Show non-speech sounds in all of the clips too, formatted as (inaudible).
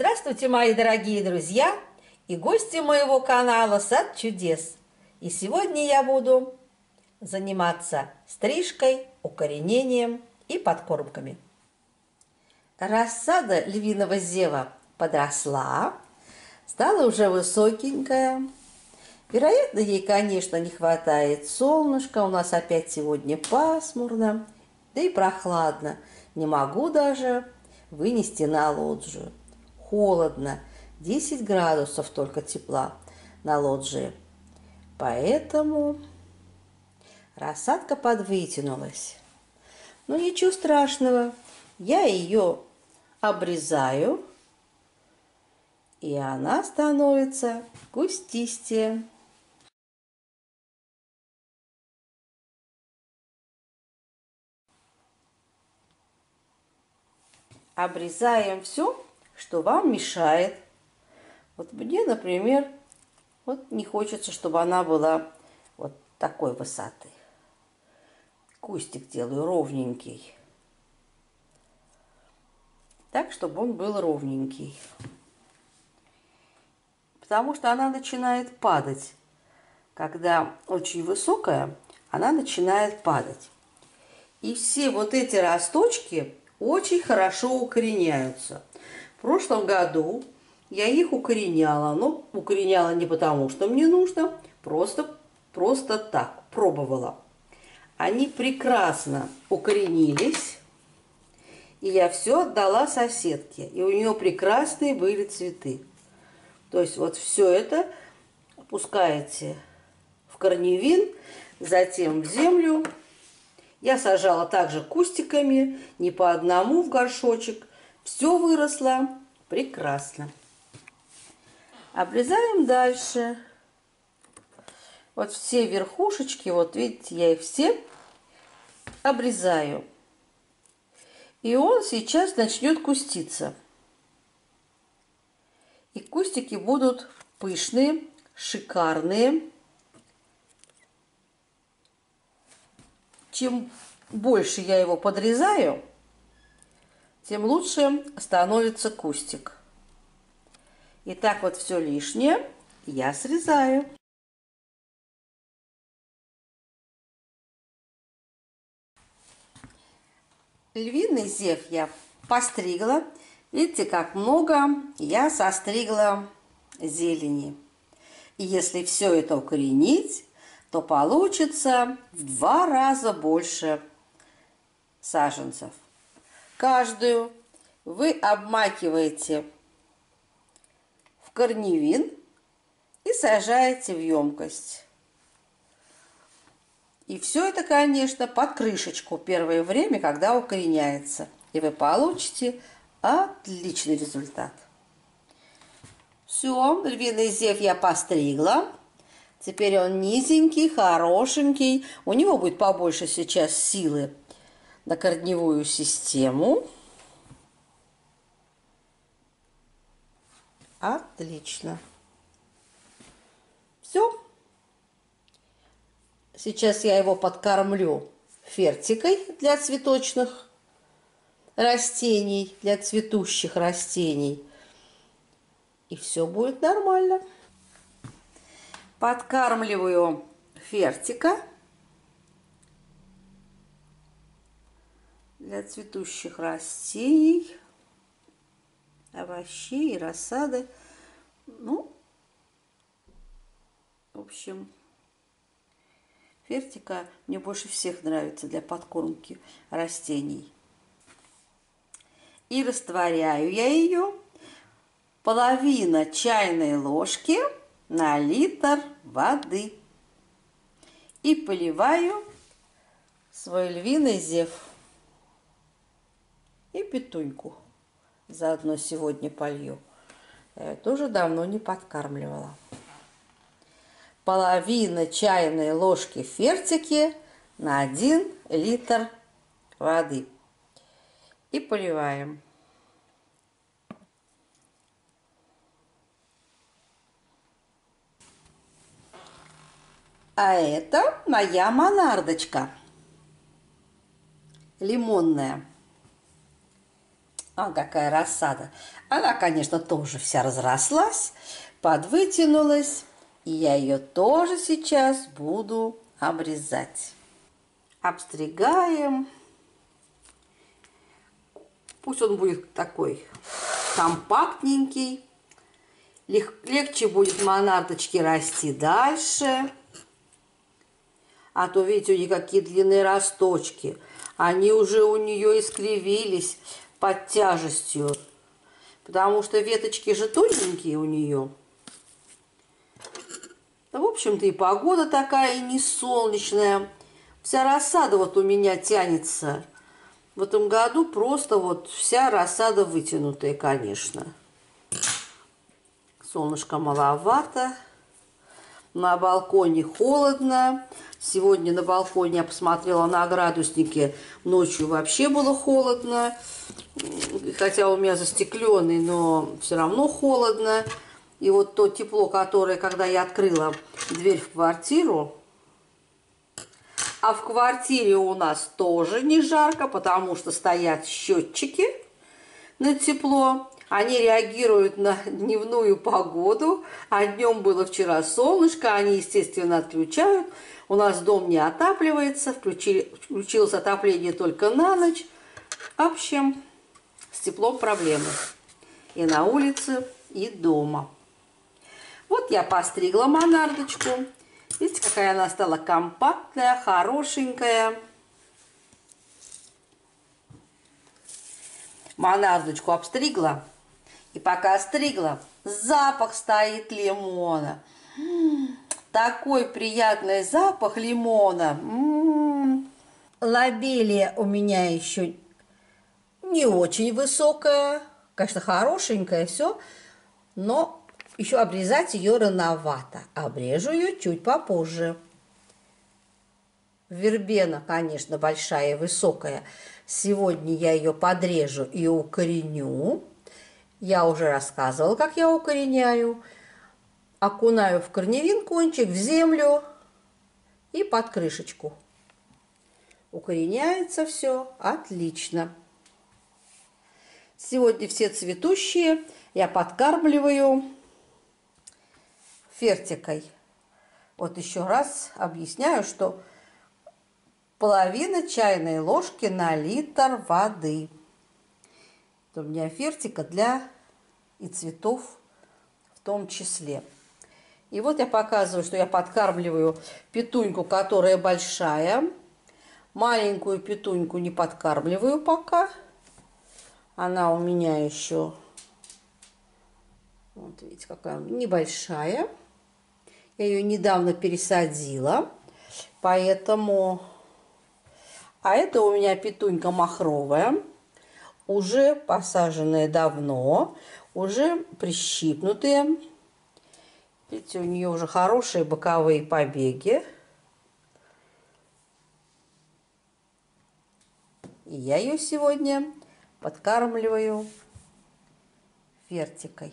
Здравствуйте, мои дорогие друзья и гости моего канала «Сад чудес». И сегодня я буду заниматься стрижкой, укоренением и подкормками. Рассада львиного зева подросла, стала уже высокенькая. Вероятно, ей, конечно, не хватает солнышка, у нас опять сегодня пасмурно, да и прохладно. Не могу даже вынести на лоджию холодно, 10 градусов только тепла на лоджии. Поэтому рассадка подвытянулась. Но ничего страшного, я ее обрезаю, и она становится кустистее. Обрезаем все что вам мешает. Вот мне, например, вот не хочется, чтобы она была вот такой высоты. Кустик делаю ровненький. Так, чтобы он был ровненький. Потому что она начинает падать. Когда очень высокая, она начинает падать. И все вот эти росточки очень хорошо укореняются. В прошлом году я их укореняла, но укореняла не потому, что мне нужно, просто, просто так, пробовала. Они прекрасно укоренились, и я все отдала соседке, и у нее прекрасные были цветы. То есть вот все это опускаете в корневин, затем в землю. Я сажала также кустиками, не по одному в горшочек, все выросло прекрасно. Обрезаем дальше. Вот все верхушечки, вот видите, я их все обрезаю. И он сейчас начнет куститься. И кустики будут пышные, шикарные. Чем больше я его подрезаю, тем лучше становится кустик. И так вот все лишнее я срезаю. Львиный зев я постригла. Видите, как много я состригла зелени. И если все это укоренить, то получится в два раза больше саженцев. Каждую вы обмакиваете в корневин и сажаете в емкость. И все это, конечно, под крышечку первое время, когда укореняется. И вы получите отличный результат. Все, львиный зев я постригла. Теперь он низенький, хорошенький. У него будет побольше сейчас силы на корневую систему. Отлично. Все. Сейчас я его подкормлю фертикой для цветочных растений, для цветущих растений. И все будет нормально. Подкармливаю фертика. Для цветущих растений, овощей и рассады. Ну, в общем, фертика мне больше всех нравится для подкормки растений. И растворяю я ее половина чайной ложки на литр воды. И поливаю свой львиный зев и петуньку заодно сегодня полью. Я тоже давно не подкармливала. Половина чайной ложки фертики на 1 литр воды. И поливаем. А это моя монардочка лимонная. А какая рассада. Она, конечно, тоже вся разрослась, подвытянулась. И я ее тоже сейчас буду обрезать. Обстригаем. Пусть он будет такой компактненький. Лег легче будет монарточки расти дальше. А то, видите, у нее какие длинные росточки. Они уже у нее искривились под тяжестью. Потому что веточки же тоненькие у нее. в общем-то, и погода такая и не солнечная. Вся рассада вот у меня тянется. В этом году просто вот вся рассада вытянутая, конечно. Солнышко маловато. На балконе холодно. Сегодня на балконе я посмотрела на градусники. Ночью вообще было холодно. Хотя у меня застекленный, но все равно холодно. И вот то тепло, которое, когда я открыла дверь в квартиру, а в квартире у нас тоже не жарко, потому что стоят счетчики на тепло. Они реагируют на дневную погоду. А днем было вчера солнышко, они, естественно, отключают. У нас дом не отапливается, включили, включилось отопление только на ночь. В общем, с теплом проблемы. И на улице, и дома. Вот я постригла монардочку. Видите, какая она стала компактная, хорошенькая. Монардочку обстригла. И пока стригла, запах стоит лимона. Такой приятный запах лимона. Лобелия у меня еще не очень высокая. Конечно, хорошенькая, все. Но еще обрезать ее рановато. Обрежу ее чуть попозже. Вербена, конечно, большая высокая. Сегодня я ее подрежу и укореню. Я уже рассказывала, как я укореняю. Окунаю в корневин кончик, в землю и под крышечку. Укореняется все отлично. Сегодня все цветущие я подкармливаю фертикой. Вот еще раз объясняю, что половина чайной ложки на литр воды. Это у меня фертика для и цветов в том числе. И вот я показываю, что я подкармливаю петуньку, которая большая. Маленькую петуньку не подкармливаю пока. Она у меня еще, вот видите, какая небольшая. Я ее недавно пересадила, поэтому... А это у меня петунька махровая, уже посаженная давно, уже прищипнутые. Видите, у нее уже хорошие боковые побеги. И я ее сегодня подкармливаю вертикой.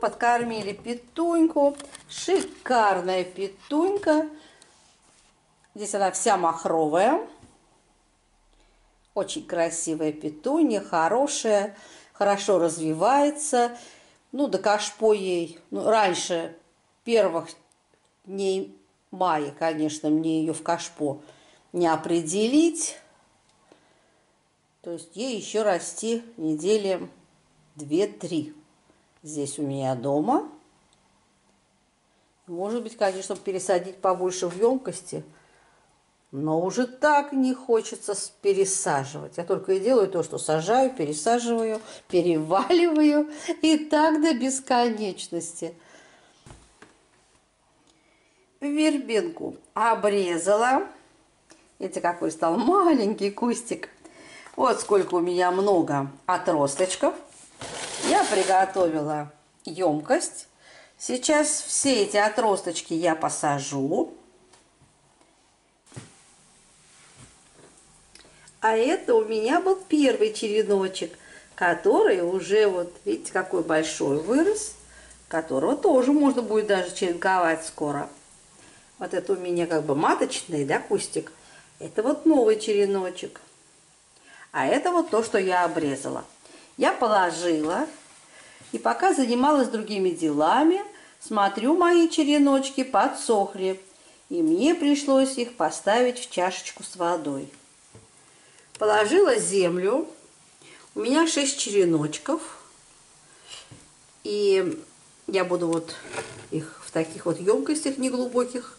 Подкормили петуньку. Шикарная петунька. Здесь она вся махровая. Очень красивая петунья, хорошая, хорошо развивается. Ну, до кашпо ей, ну, раньше первых дней мая, конечно, мне ее в кашпо не определить. То есть ей еще расти недели две-три здесь у меня дома. Может быть, конечно, пересадить побольше в емкости, но уже так не хочется пересаживать. Я только и делаю то, что сажаю, пересаживаю, переваливаю (laughs) и так до бесконечности. вербенку обрезала. Видите, какой стал маленький кустик. Вот сколько у меня много отросточков. Я приготовила емкость. Сейчас все эти отросточки я посажу. А это у меня был первый череночек, который уже, вот видите, какой большой вырос, которого тоже можно будет даже черенковать скоро. Вот это у меня как бы маточный, да, кустик. Это вот новый череночек. А это вот то, что я обрезала. Я положила, и пока занималась другими делами, смотрю, мои череночки подсохли. И мне пришлось их поставить в чашечку с водой. Положила землю. У меня 6 череночков. И я буду вот их в таких вот емкостях неглубоких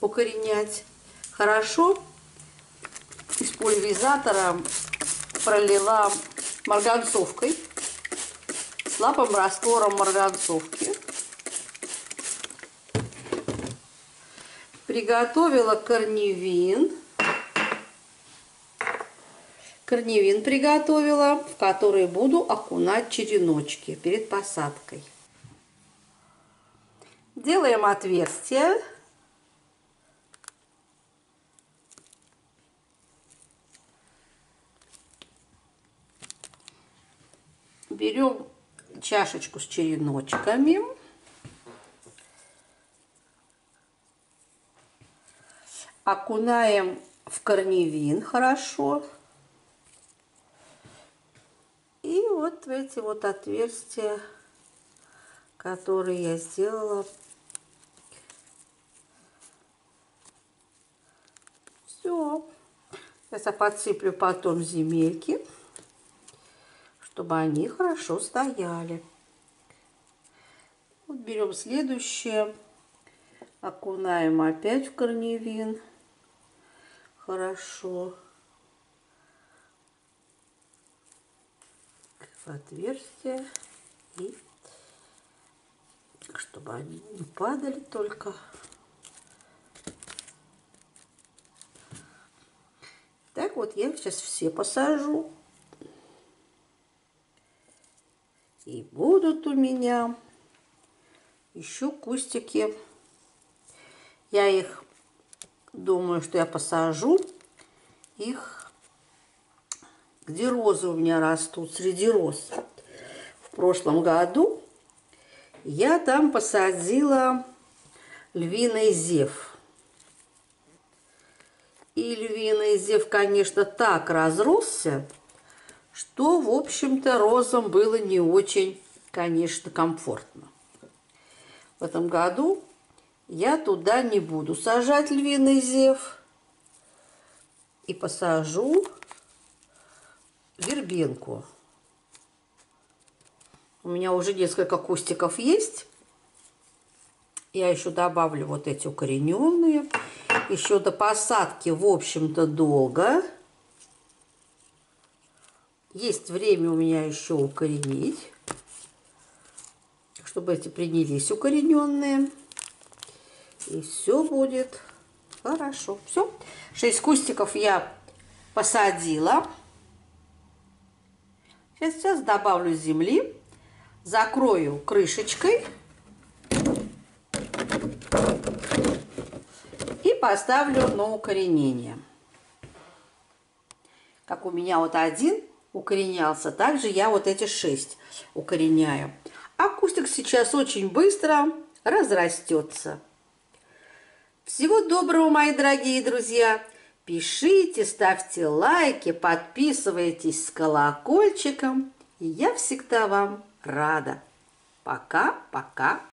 укоренять. Хорошо из пульверизатора пролила марганцовкой, слабым раствором марганцовки. Приготовила корневин. Корневин приготовила, в который буду окунать череночки перед посадкой. Делаем отверстие. Берем чашечку с череночками. Окунаем в корневин хорошо. И вот в эти вот отверстия, которые я сделала, все. Сейчас я подсыплю потом земельки чтобы они хорошо стояли. Вот берем следующее, окунаем опять в корневин. Хорошо. В отверстие и чтобы они не падали только. Так вот я сейчас все посажу. И будут у меня еще кустики. Я их думаю, что я посажу их, где розы у меня растут, среди роз. В прошлом году я там посадила львиный зев. И львиный зев, конечно, так разросся, что, в общем-то, розам было не очень, конечно, комфортно. В этом году я туда не буду сажать львиный зев и посажу вербенку. У меня уже несколько кустиков есть. Я еще добавлю вот эти укорененные. Еще до посадки, в общем-то, долго. Есть время у меня еще укоренить, чтобы эти принялись укорененные. И все будет хорошо. Все. Шесть кустиков я посадила. Сейчас, сейчас добавлю земли. Закрою крышечкой. И поставлю на укоренение. Как у меня вот один укоренялся. Также я вот эти шесть укореняю. А кустик сейчас очень быстро разрастется. Всего доброго, мои дорогие друзья! Пишите, ставьте лайки, подписывайтесь с колокольчиком. И я всегда вам рада. Пока-пока.